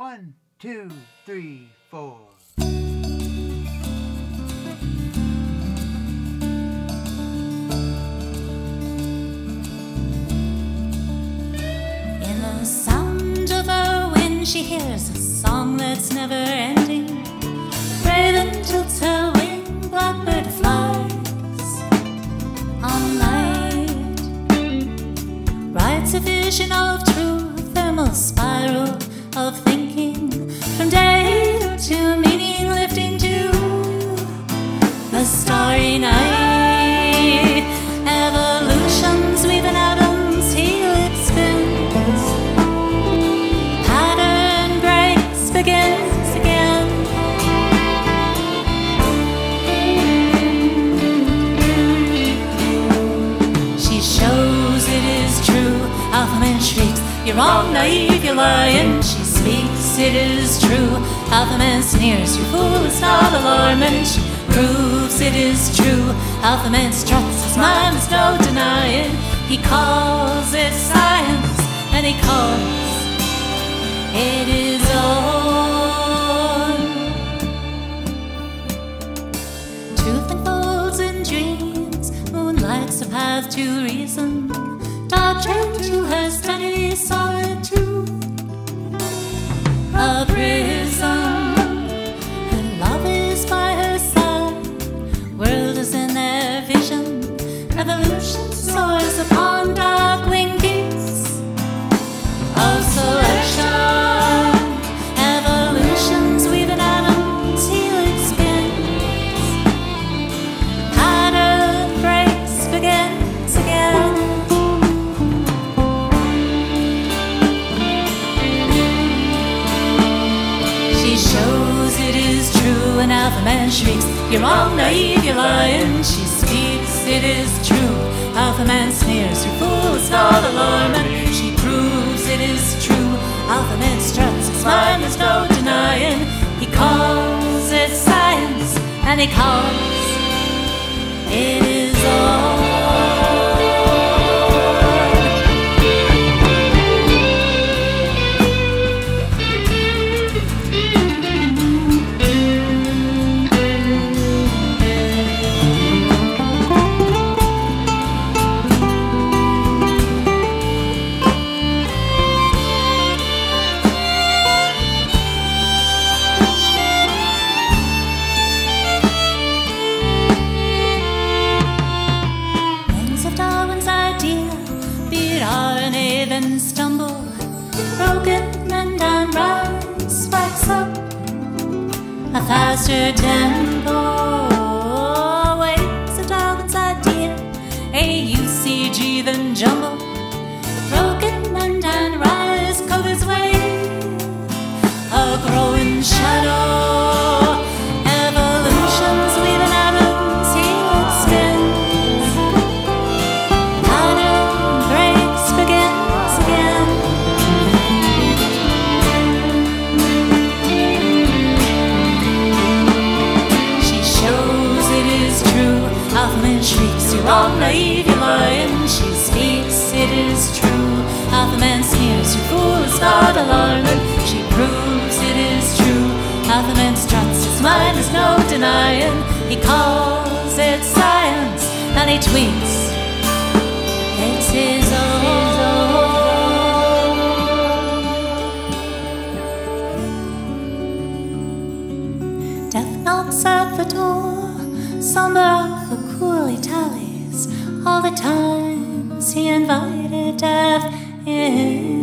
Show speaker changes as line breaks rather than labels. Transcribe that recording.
One, two, three, four.
In the sound of the wind, she hears a song that's never ending. Raven tilts her wing, blackbird flies all night. Writes a vision of You're naive, you're lying. She speaks, it is true. Alpha man sneers, You fool, it's not alarming. She proves it is true. Alpha man struts, his mind is no denying. He calls it science, and he calls it is on. Truth unfolds in dreams, moonlight's a path to reason. Doctrine to her steady solitude, She shows it is true, and Alpha Man shrieks, You're wrong, naive, you're lying. She speaks, it is true. Alpha Man sneers, You fool, it's not alarming. She proves it is true. Alpha Man struts, his mind is no denying. He calls it science, and he calls it is all. And down rise, spikes up a faster tempo. Alarming. She proves it is true. Alpha man struts, his mind is no denying. He calls it science, and he tweets. It's his own. Death knocks at the door, somber the coolly tallies all the times he invited death in.